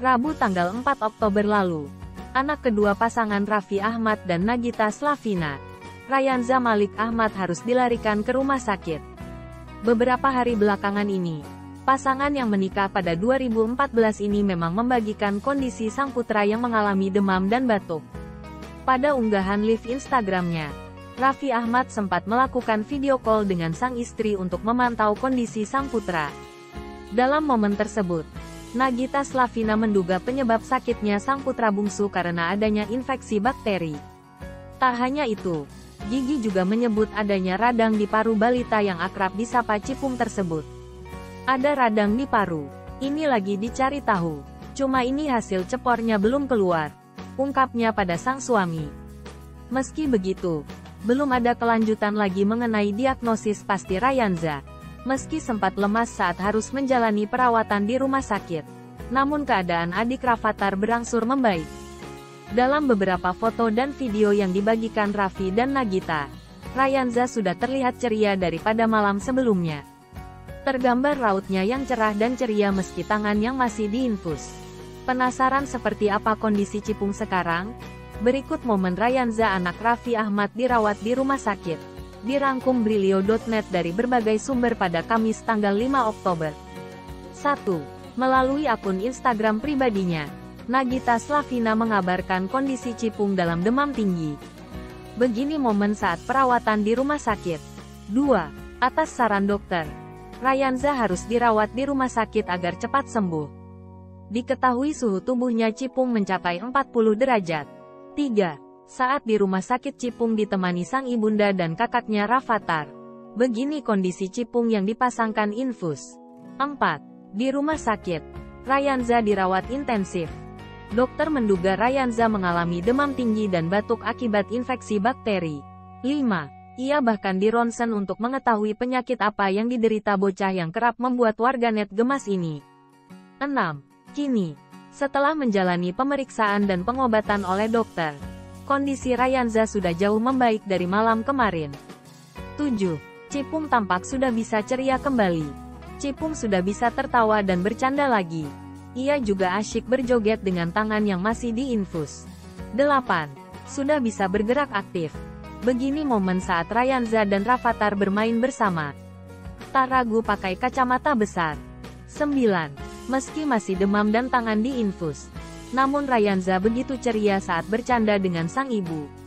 Rabu tanggal 4 Oktober lalu. Anak kedua pasangan Raffi Ahmad dan Nagita Slavina, Rayanza Malik Ahmad harus dilarikan ke rumah sakit. Beberapa hari belakangan ini, pasangan yang menikah pada 2014 ini memang membagikan kondisi sang putra yang mengalami demam dan batuk. Pada unggahan live Instagramnya, Raffi Ahmad sempat melakukan video call dengan sang istri untuk memantau kondisi sang putra. Dalam momen tersebut, Nagita Slavina menduga penyebab sakitnya sang putra bungsu karena adanya infeksi bakteri. Tak hanya itu, Gigi juga menyebut adanya radang di paru balita yang akrab disapa cipung tersebut. Ada radang di paru. Ini lagi dicari tahu. Cuma ini hasil cepornya belum keluar. Ungkapnya pada sang suami. Meski begitu, belum ada kelanjutan lagi mengenai diagnosis pasti Rayanza meski sempat lemas saat harus menjalani perawatan di rumah sakit. Namun keadaan adik Rafathar berangsur membaik. Dalam beberapa foto dan video yang dibagikan Raffi dan Nagita, Rayanza sudah terlihat ceria daripada malam sebelumnya. Tergambar rautnya yang cerah dan ceria meski tangan yang masih diinfus. Penasaran seperti apa kondisi Cipung sekarang? Berikut momen Rayanza anak Raffi Ahmad dirawat di rumah sakit dirangkum Brilio.net dari berbagai sumber pada Kamis tanggal 5 Oktober. 1. Melalui akun Instagram pribadinya, Nagita Slavina mengabarkan kondisi Cipung dalam demam tinggi. Begini momen saat perawatan di rumah sakit. 2. Atas saran dokter, Rayanza harus dirawat di rumah sakit agar cepat sembuh. Diketahui suhu tubuhnya Cipung mencapai 40 derajat. 3 saat di rumah sakit Cipung ditemani sang ibunda dan kakaknya Rafathar. Begini kondisi Cipung yang dipasangkan infus. 4. Di rumah sakit, Rayanza dirawat intensif. Dokter menduga Rayanza mengalami demam tinggi dan batuk akibat infeksi bakteri. 5. Ia bahkan di ronsen untuk mengetahui penyakit apa yang diderita bocah yang kerap membuat warganet gemas ini. 6. Kini, setelah menjalani pemeriksaan dan pengobatan oleh dokter, kondisi Rayanza sudah jauh membaik dari malam kemarin. 7. Cipung tampak sudah bisa ceria kembali. Cipung sudah bisa tertawa dan bercanda lagi. Ia juga asyik berjoget dengan tangan yang masih diinfus. 8. Sudah bisa bergerak aktif. Begini momen saat Rayanza dan Rafathar bermain bersama. Tak ragu pakai kacamata besar. 9. Meski masih demam dan tangan diinfus, namun Rayanza begitu ceria saat bercanda dengan sang ibu.